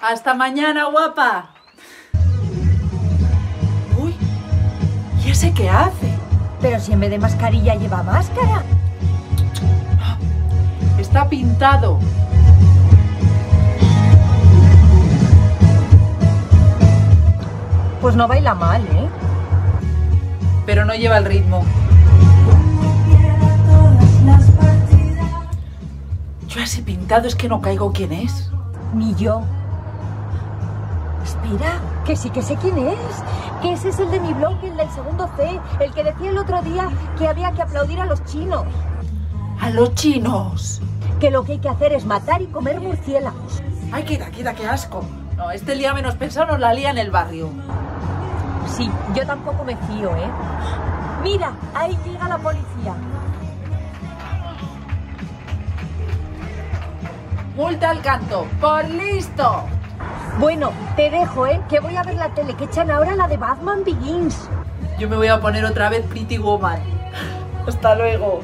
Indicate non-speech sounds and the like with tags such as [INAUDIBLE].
Hasta mañana, guapa. Uy, ¿y ese qué hace? Pero si en vez de mascarilla lleva máscara. Está pintado. Pues no baila mal, ¿eh? Pero no lleva el ritmo. Yo a ese pintado es que no caigo quién es. Ni yo. Espera, que sí que sé quién es. Que ese es el de mi blog, el del segundo C, el que decía el otro día que había que aplaudir a los chinos. A los chinos. Que lo que hay que hacer es matar y comer murciélagos. Ay, queda, queda, qué asco. No, este día menos pensado nos la lía en el barrio. Sí, yo tampoco me fío, ¿eh? Mira, ahí llega la policía. Multa al canto. ¡Por listo! Bueno, te dejo, ¿eh? Que voy a ver la tele, que echan ahora la de Batman Begins. Yo me voy a poner otra vez Pretty Woman. [LAUGHS] Hasta luego.